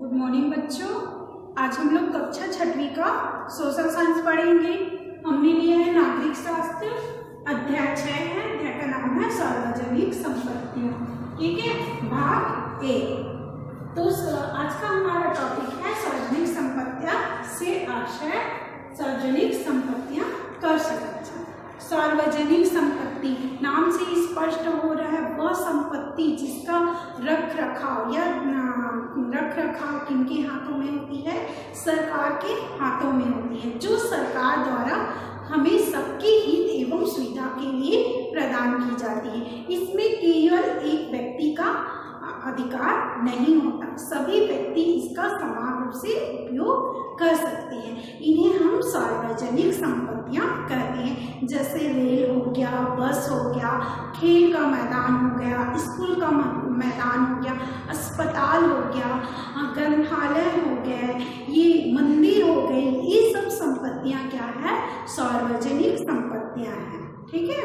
Good morning बच्चों। आज हम लोग कक्षा छठवीं का सोशल साइंस पढ़ेंगे। हमने लिया है नागरिक शास्त्र, अध्याय छह है, अध्याय का नाम है सार्वजनिक संपत्तियाँ। ठीक है? भाग ए। तो आज का हमारा टॉपिक है सार्वजनिक संपत्तियाँ से आशय, सार्वजनिक संपत्तियाँ कर संरक्षण सार्वजनिक संपत्ति, नाम से स्पष्ट हो रहा है, वह संपत्ति जिसका रख रखाव या रख रखाव किनके हाथों में होती है, सरकार के हाथों में होती है, जो सरकार द्वारा हमें सबके हित एवं सुविधा के लिए प्रदान की जाती है। इसमें केवल एक व्यक्ति का अधिकार नहीं होता, सभी व्यक्ति इसका समान रूप से उपयोग कर सकते हम सार्वजनिक संपत्तियाँ कहते हैं। जैसे रेल हो गया, बस हो गया, खेल का मैदान हो गया, स्कूल का मैदान हो गया, अस्पताल हो गया ग्रंथालय हो गए ये मंदिर हो गए, ये सब संपत्तियाँ क्या है? सार्वजनिक संपत्तियाँ हैं। ठीक है?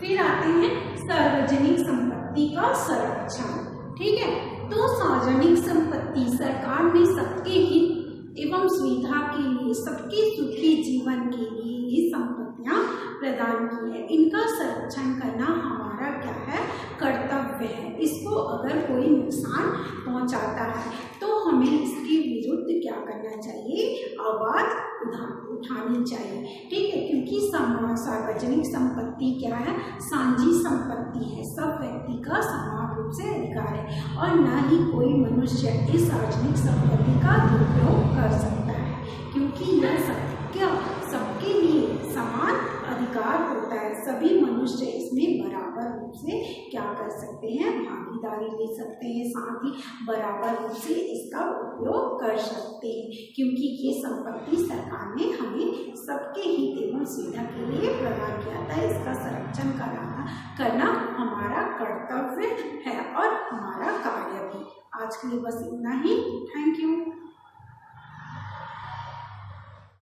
फिर आते हैं सार्वजनिक संपत्ति का संरक्षण। ठीक है? तो सार्वजनिक संपत्ति सरकार ने सबके हित एवं सुविधा के लिए, सबके सुखी जीवन के लिए ये संपत्तियाँ प्रदान की है। इनका संरक्षण करना हमारा क्या है? कर्तव्य है। इसको अगर कोई नुकसान पहुंचाता है तो हमें इसके विरुद्ध क्या करना चाहिए? आवाज़ उठा, उठानी चाहिए। ठीक है, क्योंकि सार्वजनिक संपत्ति क्या है? सांझी संपत्ति है। सब व्यक्ति का समान रूप से अधिकार है। और न ही कोई मनुष्य इस सार्वजनिक संपत्ति का दुरुपयोग कर सकता है, क्योंकि यह सब क्या सबके लिए समान अधिकार होता है। सभी मनुष्य इसमें बराबर रूप से क्या कर सकते हैं? भागीदारी ले सकते हैं, साथ ही बराबर रूप से इसका उपयोग कर सकते हैं, क्योंकि ये संपत्ति सरकार ने हमें सबके हित एवं सुविधा के लिए प्रदान किया था। इसका संरक्षण कराना, करना हमारा कर्तव्य है और हमारा कार्य भी। आज के लिए बस इतना ही। Thank you